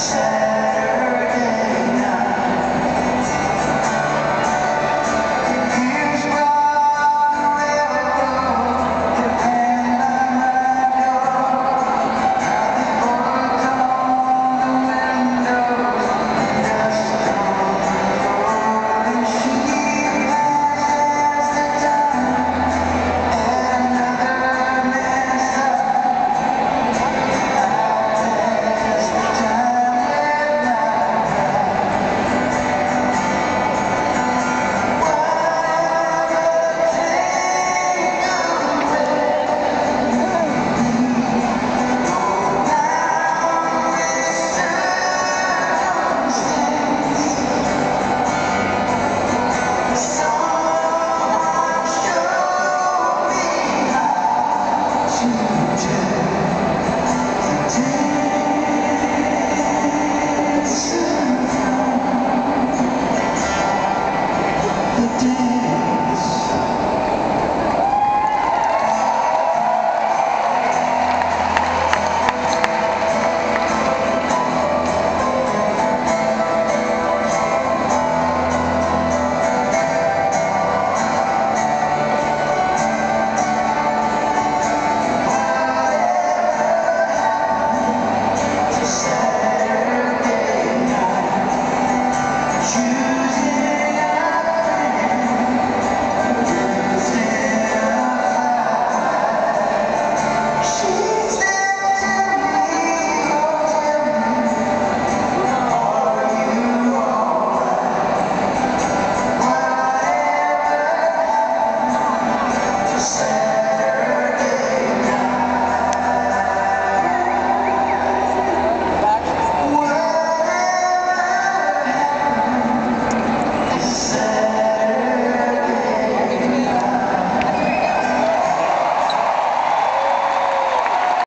said.